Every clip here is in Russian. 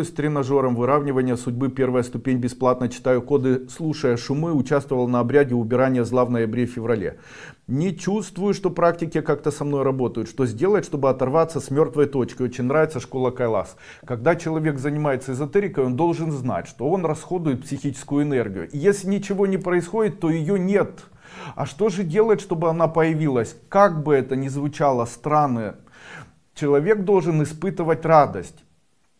с тренажером выравнивания судьбы первая ступень бесплатно читаю коды слушая шумы участвовал на обряде убирания зла в ноябре-феврале не чувствую что практики как-то со мной работают. Что сделать чтобы оторваться с мертвой точки очень нравится школа кайлас. Когда человек занимается эзотерикой он должен знать что он расходует психическую энергию. И если ничего не происходит то ее нет. А что же делать чтобы она появилась? Как бы это ни звучало странно человек должен испытывать радость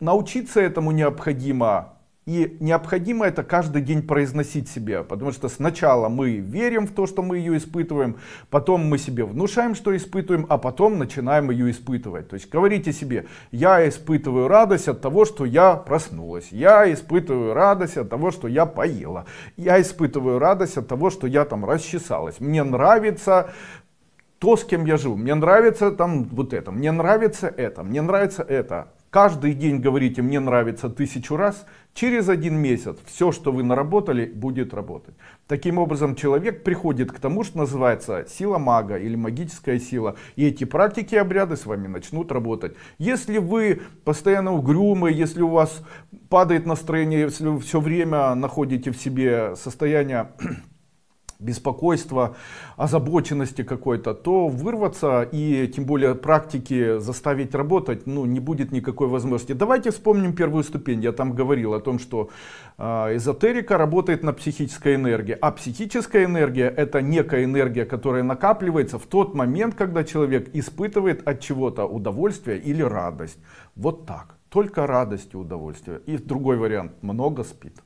научиться этому необходимо. И необходимо это каждый день произносить себе, потому что сначала мы верим в то, что мы ее испытываем, потом мы себе внушаем, что испытываем, а потом начинаем ее испытывать. То есть говорите себе, я испытываю радость от того, что я проснулась, я испытываю радость от того, что я поела, я испытываю радость от того, что я там расчесалась, мне нравится то, с кем я живу, мне нравится там вот это, мне нравится это, мне нравится это каждый день говорите мне нравится тысячу раз через один месяц все что вы наработали будет работать. Таким образом человек приходит к тому что называется сила мага или магическая сила и эти практики обряды с вами начнут работать. Если вы постоянно угрюмы если у вас падает настроение если вы все время находите в себе состояние беспокойства, озабоченности какой-то, то вырваться и тем более практики заставить работать, ну, не будет никакой возможности. Давайте вспомним первую ступень. Я там говорил о том, что э, эзотерика работает на психической энергии, а психическая энергия это некая энергия, которая накапливается в тот момент, когда человек испытывает от чего-то удовольствие или радость. Вот так. Только радость и удовольствие. И другой вариант, много спит.